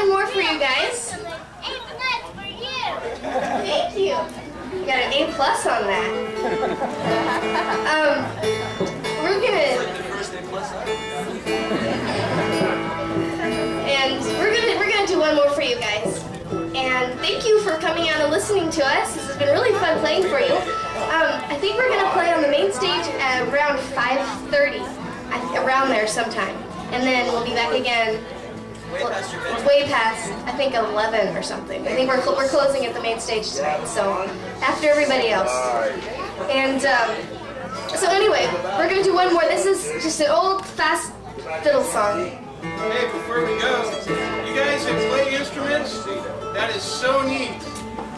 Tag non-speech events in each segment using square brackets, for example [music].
one more for you guys. A plus for you. Thank you. You got an A plus on that. [laughs] Um, we're gonna and we're gonna we're gonna do one more for you guys. And thank you for coming out and listening to us. This has been really fun playing for you. Um, I think we're gonna play on the main stage at around 5:30, around there sometime, and then we'll be back again. Way past, I think 11 or something. I think we're, cl- we're closing at the main stage tonight, so after everybody else. And um, so anyway, we're gonna do one more. This is just an old, fast fiddle song. Hey, before we go, you guys have played instruments? That is so neat.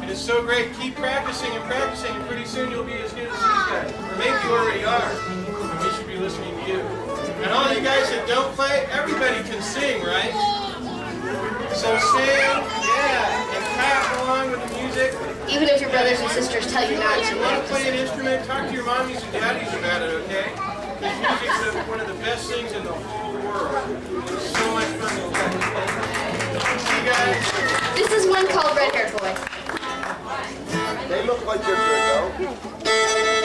It is so great. Keep practicing and practicing, and pretty soon you'll be as good as these guys. Or maybe you already are. And we should be listening to you. And all you guys that don't play, everybody can sing, right? So sing, yeah, and clap along with the music. Even if your brothers and sisters tell you not If you want to to. play an instrument, talk to your mommies and daddies about it, okay? Because music's the- one of the best things in the whole world. It's so much fun to play. You guys. This is one called Red Haired Boy. They look like they're good though.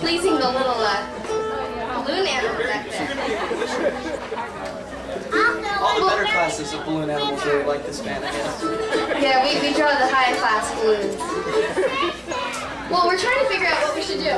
Pleasing the little uh, balloon animal back there. All the better classes of balloon animals really like this man, I guess. Yeah, we, we draw the high class balloons. Well, we're trying to figure out what we should do.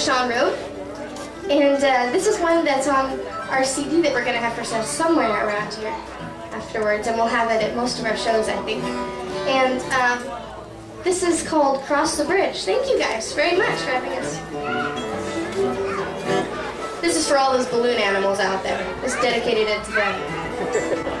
Sean wrote. And uh, this is one that's on our CD that we're gonna have for sale somewhere around here afterwards, and we'll have it at most of our shows, I think. And um, this is called Cross the Bridge. Thank you guys very much for having us. This is for all those balloon animals out there. It's dedicated to them. [laughs]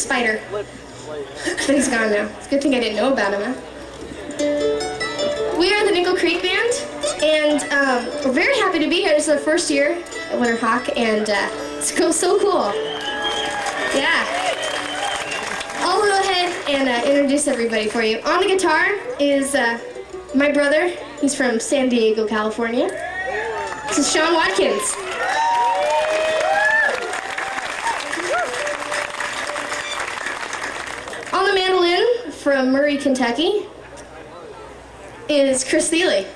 spider. But he's gone now. It's a good thing I didn't know about him. Huh? We are the Nickel Creek Band, and um, we're very happy to be here. This is our first year at Winterhawk, and uh, it's so, so cool. Yeah. I'll go ahead and uh, introduce everybody for you. On the guitar is uh, my brother. He's from San Diego, California. This is Sean Watkins. Kentucky is Chris Thile.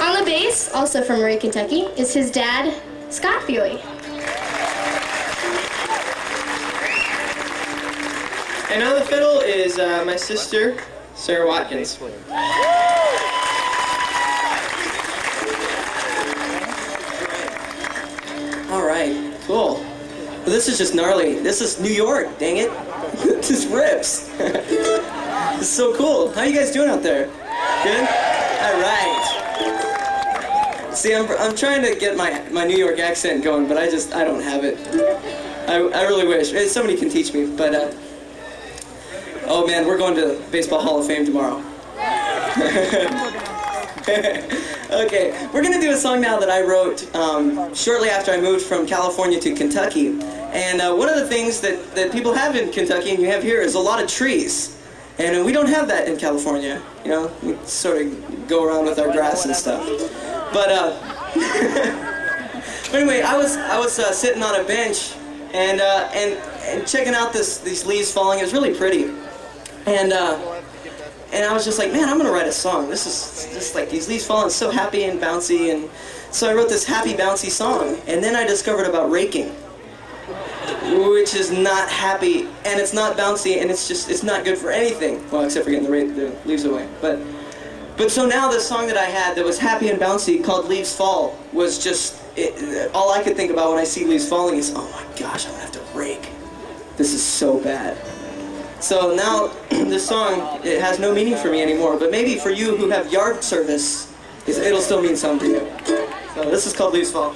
On the bass, also from Murray, Kentucky, is his dad, Scott Thile. And on the fiddle is uh, my sister, Sara Watkins. All right, cool. This is just gnarly. This is New York, dang it. [laughs] this rips. [laughs] is so cool. How you guys doing out there? Good? All right. See, I'm, I'm trying to get my, my New York accent going, but I just, I don't have it. I, I really wish. Eh, Somebody can teach me, but, uh, oh man, we're going to Baseball Hall of Fame tomorrow. [laughs] okay, we're gonna do a song now that I wrote um, shortly after I moved from California to Kentucky. And uh, one of the things that, that people have in Kentucky and you have here is a lot of trees. And we don't have that in California. You know, we sort of go around with our grass and stuff. But uh, [laughs] but anyway, I was I was uh, sitting on a bench and uh, and and checking out this these leaves falling. It was really pretty. And uh, and I was just like, man, I'm gonna write a song. This is just like these leaves falling, so happy and bouncy. And so I wrote this happy, bouncy song. And then I discovered about raking, which is not happy and it's not bouncy and it's just it's not good for anything. Well, except for getting the, the leaves away. But but so now the song that I had that was happy and bouncy called Leaves Fall was just it, all I could think about when I see leaves falling is, oh my gosh, I'm gonna have to rake. This is so bad. So now [clears throat] this song it has no meaning for me anymore, but maybe for you who have yard service, it'll still mean something to you. So this is called Leaves Fall.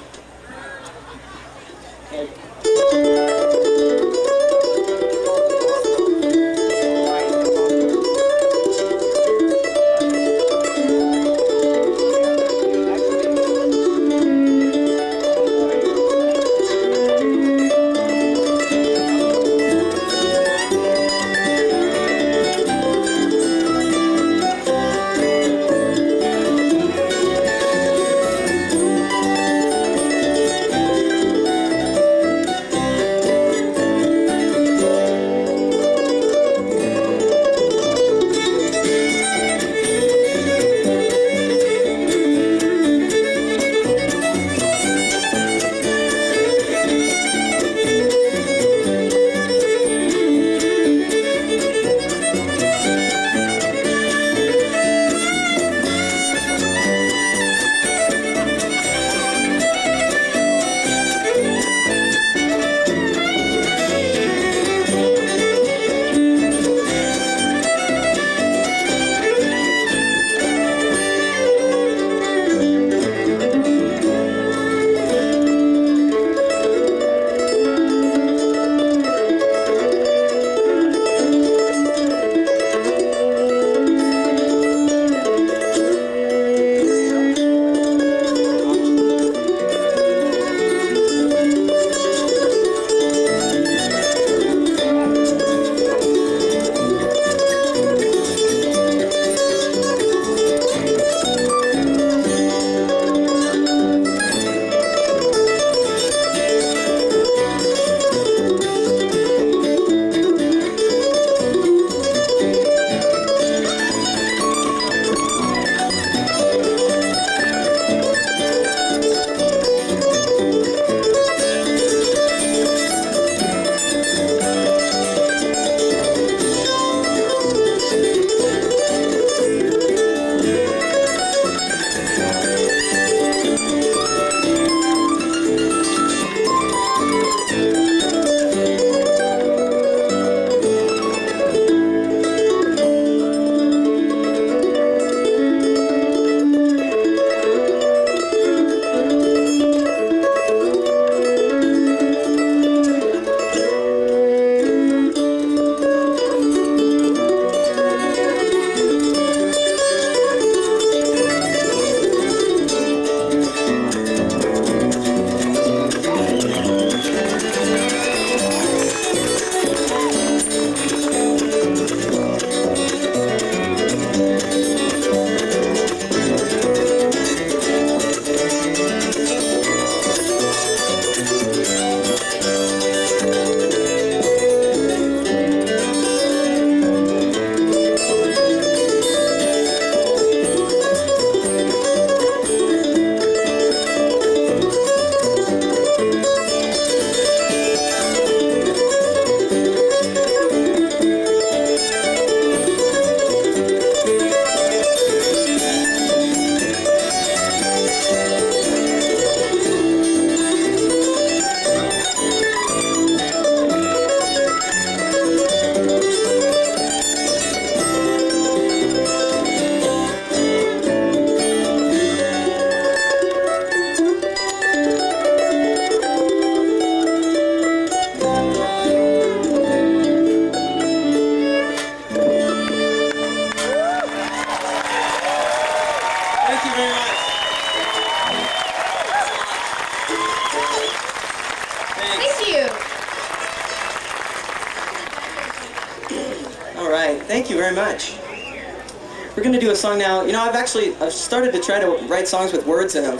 We're gonna do a song now. You know, I've actually I've started to try to write songs with words in them,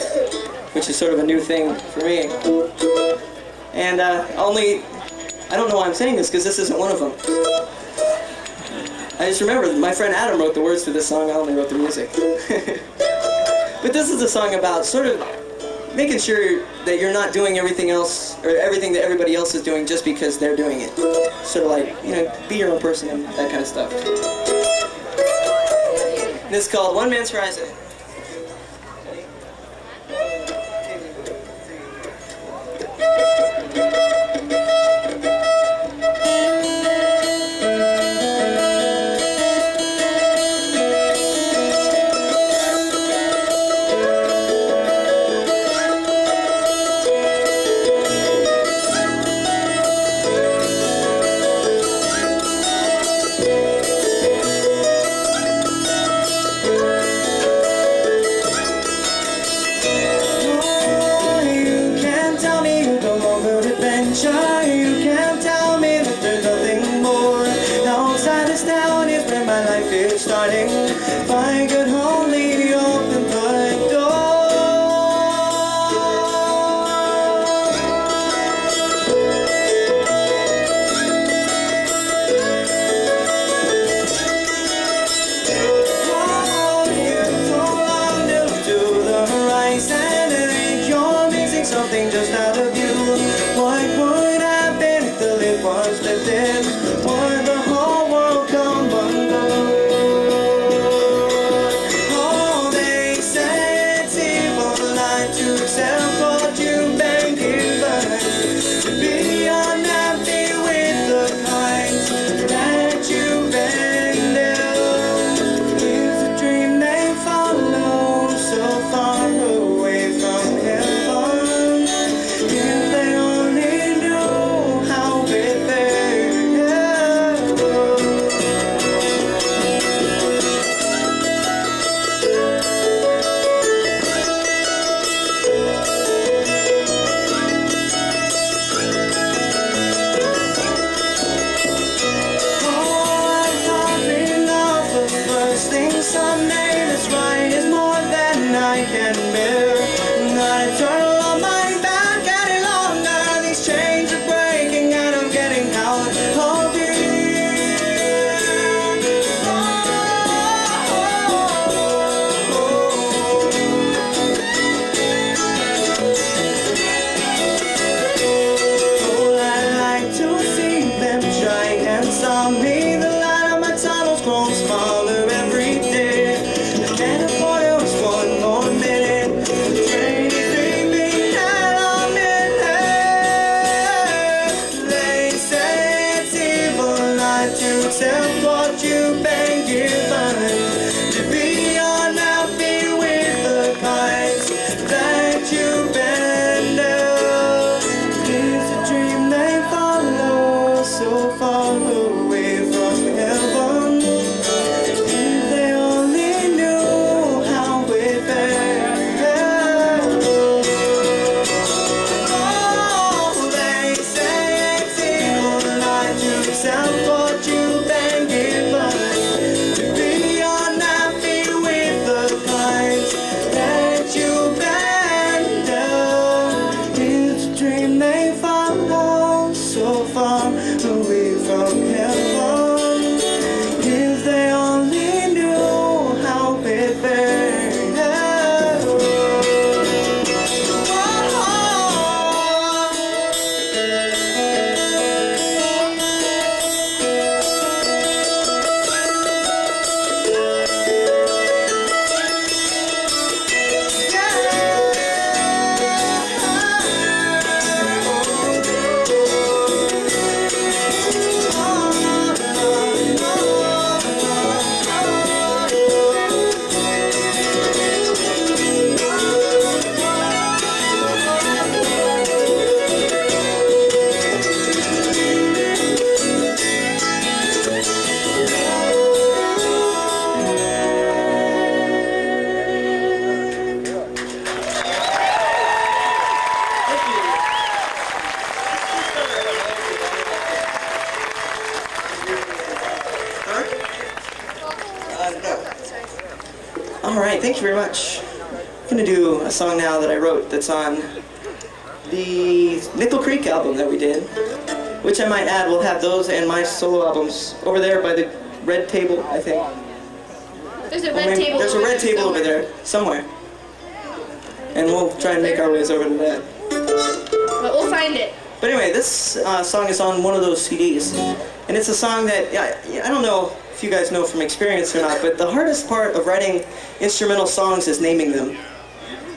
which is sort of a new thing for me. And uh, only I don't know why I'm saying this because this isn't one of them. I just remember my friend Adam wrote the words to this song. I only wrote the music. [laughs] but this is a song about sort of making sure that you're not doing everything else or everything that everybody else is doing just because they're doing it. Sort of like, you know, be your own person and that kind of stuff. This is called One Man's Horizon. this town is where my life is starting. Find. Song now that I wrote that's on the Nickel Creek album that we did, which I might add we'll have those and my solo albums over there by the red table, I think. There's a red table. There's a over red there table over somewhere. there somewhere. And we'll try and make our ways over to that. But we'll find it. But anyway, this uh, song is on one of those CDs, and it's a song that yeah, I don't know if you guys know from experience or not, but the hardest part of writing instrumental songs is naming them,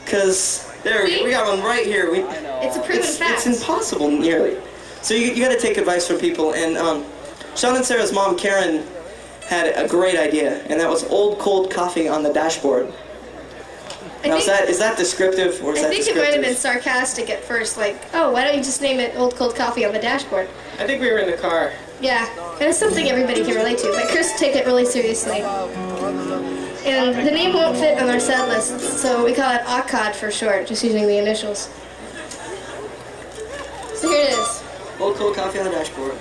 because there we, we got one right here. We, It's a proven it's, fact. it's impossible nearly. So you, you got to take advice from people, and um, Sean and Sara's mom Karen had a great idea, and that was old cold coffee on the dashboard. I Now is that is that descriptive or is I that think it might have been sarcastic at first, like, oh, why don't you just name it Old Cold Coffee on the dashboard? I think we were in the car. Yeah, and it's something everybody can relate to, but Chris took it really seriously and the name won't fit on our set list, so we call it ACOD for short, just using the initials. So here it is. Old Cold Coffee on the Dashboard.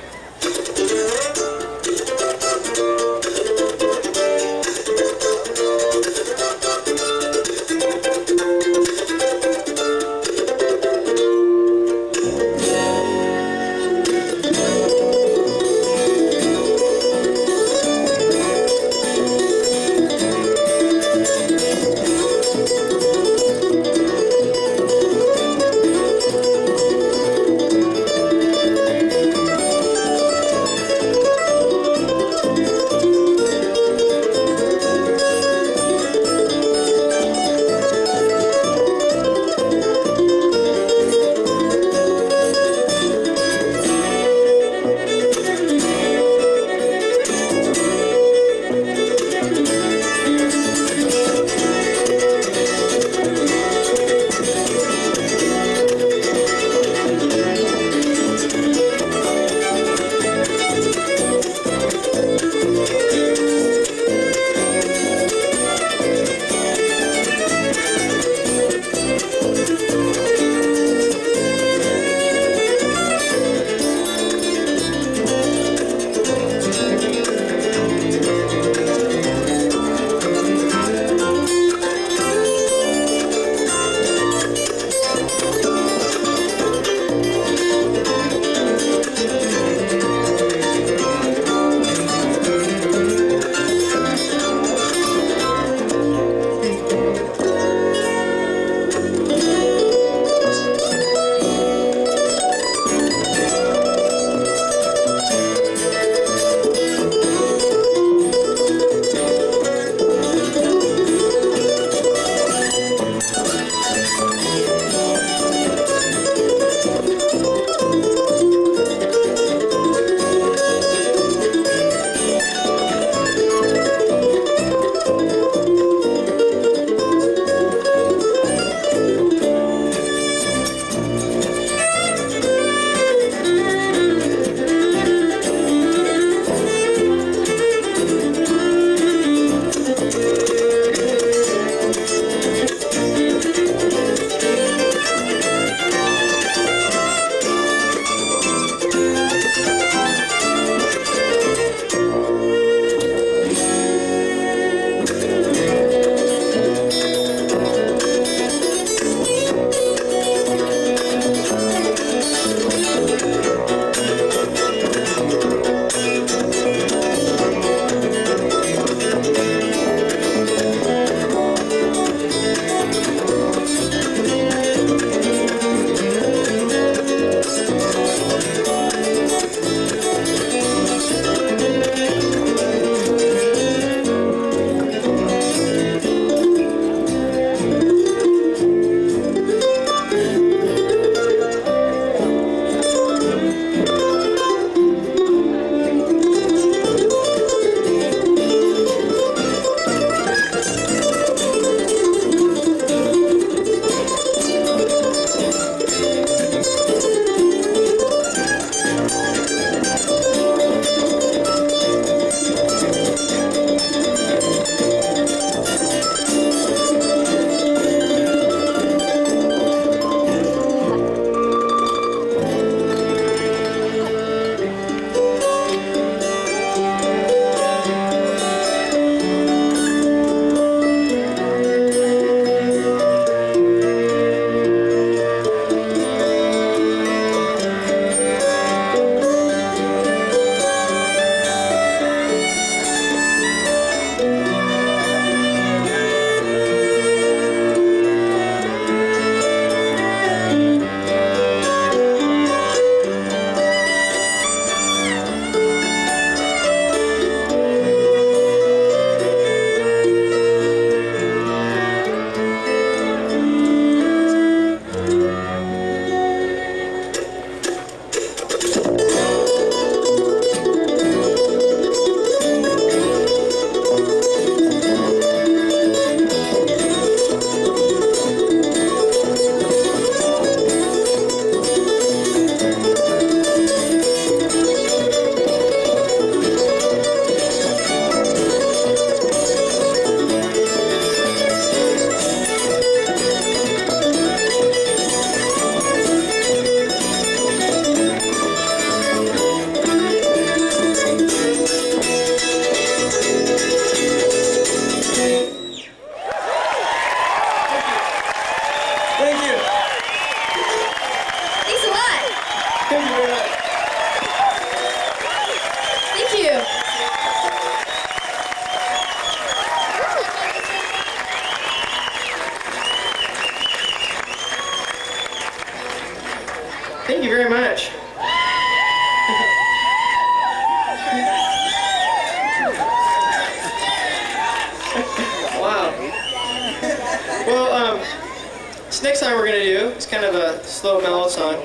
Kind of a slow mellow song.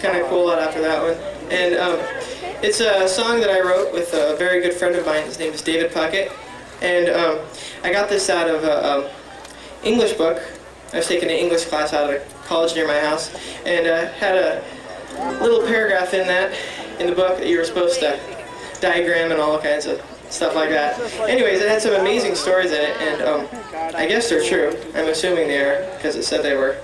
Kind of cool out after that one. And um, it's a song that I wrote with a very good friend of mine. His name is David Puckett. And um, I got this out of a, um English book. I was taking an English class out of a college near my house, and uh, had a little paragraph in that, in the book, that you were supposed to diagram and all kinds of stuff like that. Anyways, it had some amazing stories in it, and um, I guess they're true. I'm assuming they are, because it said they were.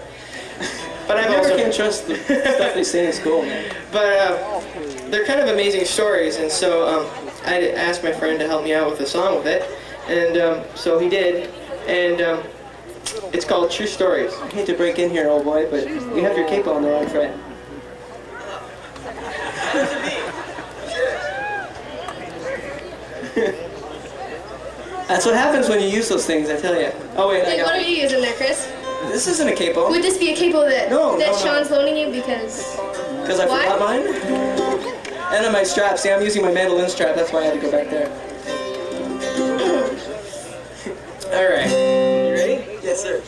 But I'm I never also can trust the stuff they say in school, [laughs] but uh, they're kind of amazing stories, and so um, I asked my friend to help me out with a song with it, and um, so he did, and um, it's called True Stories. I hate to break in here, old boy, but you have your capo on the wrong fret. That's what happens when you use those things, I tell you. Oh wait, I Like, what are you using there, Chris? This isn't a capo. Would this be a capo that, No, that no, no. Sean's loaning you because... Because I forgot mine. And on my strap. See, I'm using my mandolin strap. That's why I had to go back there. [laughs] All right. You ready? Yes, sir.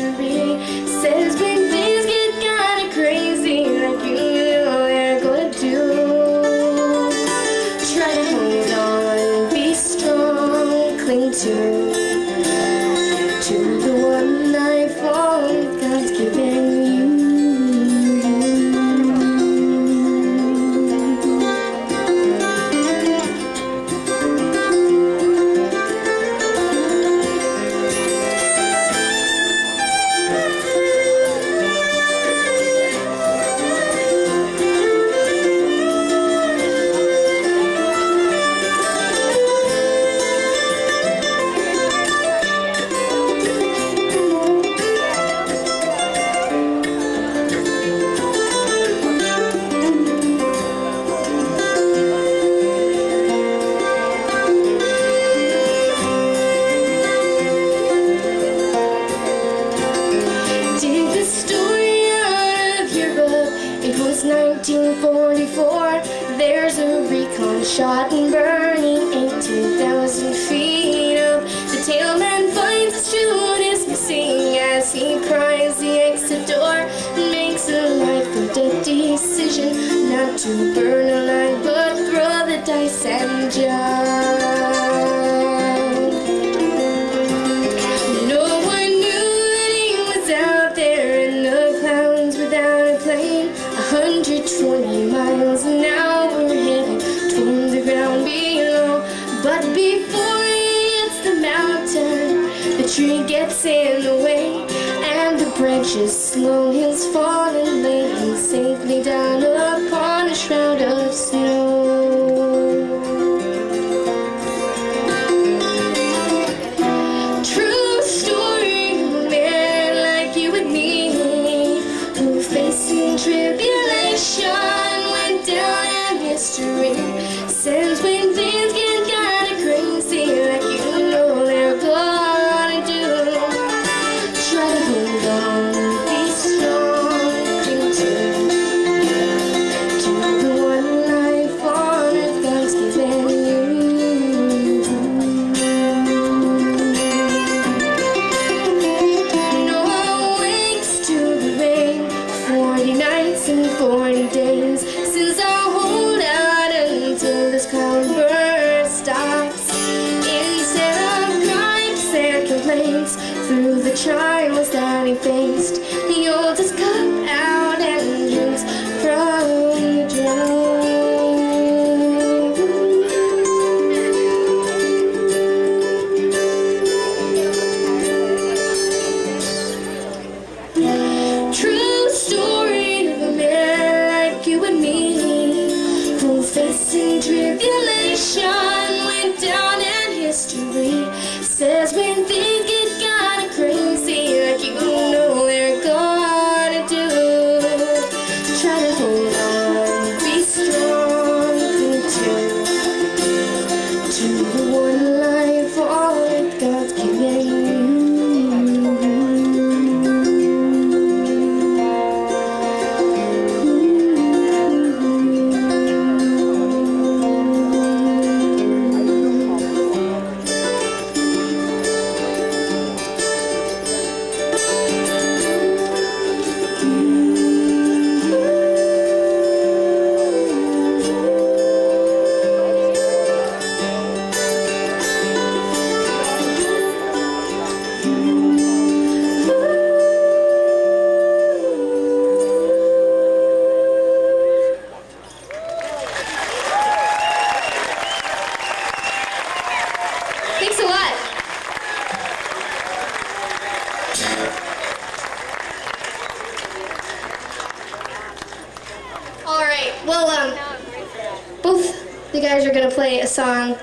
History Says when tree gets in the way. And the branches, slow hills falling, lay him safely down upon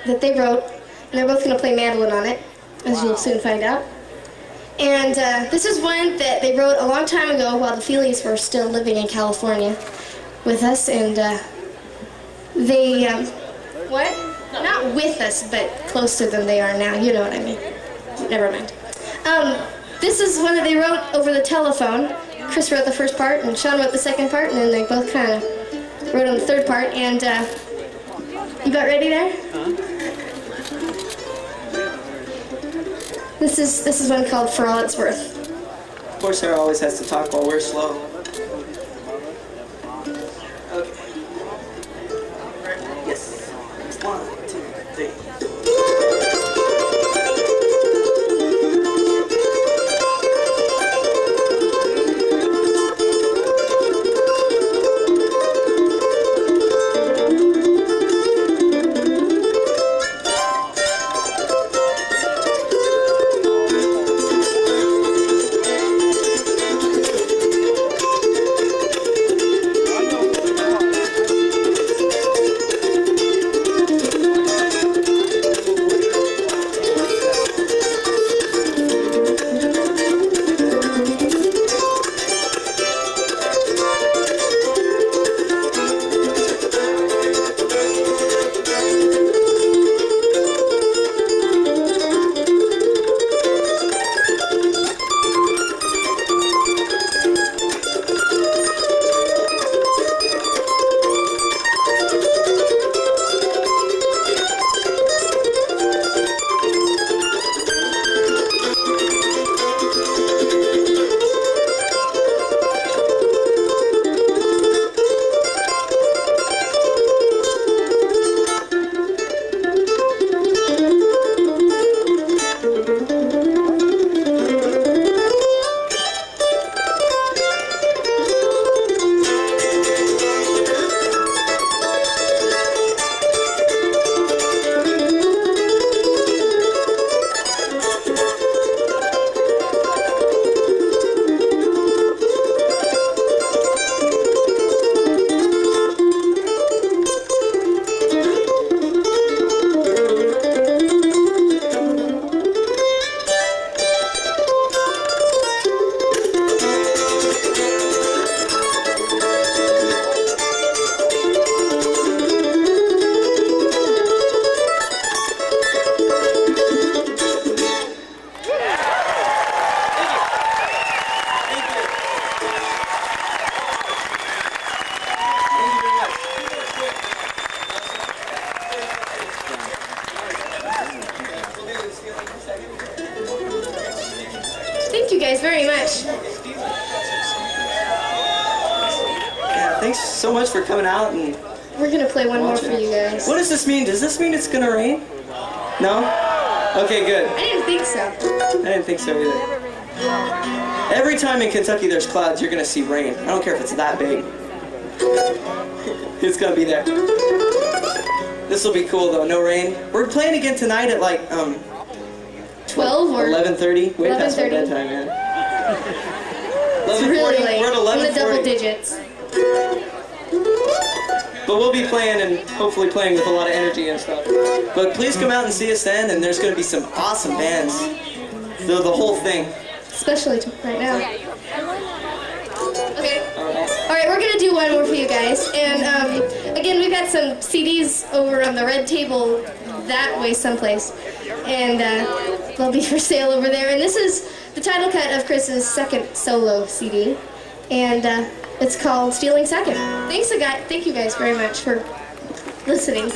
that they wrote, and they're both gonna play mandolin on it, as you'll soon find out. And uh, this is one that they wrote a long time ago while the Thiles were still living in California with us, and uh, they um, what? Not with us, but closer than they are now. You know what I mean. Never mind. Um, this is one that they wrote over the telephone. Chris wrote the first part, and Sean wrote the second part, and then they both kind of wrote on the third part. And uh, you got ready there? This is this is one called For All It's Worth. Of course, Sara always has to talk while we're slow. Okay. Yes. One, two, three. Okay, good. I didn't think so. I didn't think so either. Every time in Kentucky there's clouds, you're gonna see rain. I don't care if it's that big. [laughs] it's gonna be there. This will be cool though, no rain. We're playing again tonight at like um 12 or 11:30. Way past my 11:30. bedtime, man. It's really late. We're at in the double 11:40. digits. But we'll be playing and hopefully playing with a lot of energy and stuff. But please come out and see us then, and there's going to be some awesome bands. The, the whole thing. Especially right now. Okay. All right. All right, we're gonna do one more for you guys, and um, again, we've got some CDs over on the red table that way someplace, and uh, they'll be [laughs] for sale over there. And this is the title cut of Chris's second solo CD, and uh, it's called "Stealing Second. Thanks, a guy. Thank you guys very much for listening.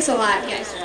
Thanks a lot, guys.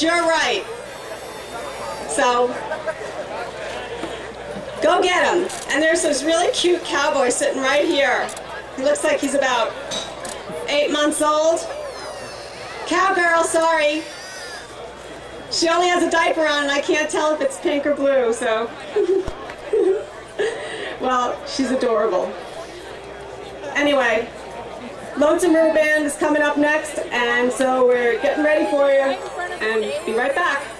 It's your right. So, go get them. And there's this really cute cowboy sitting right here. He looks like he's about eight months old. Cowgirl, sorry. She only has a diaper on and I can't tell if it's pink or blue, so. [laughs] well, she's adorable. Anyway, Lonesome River Band is coming up next, and so we're getting ready for you, and be right back.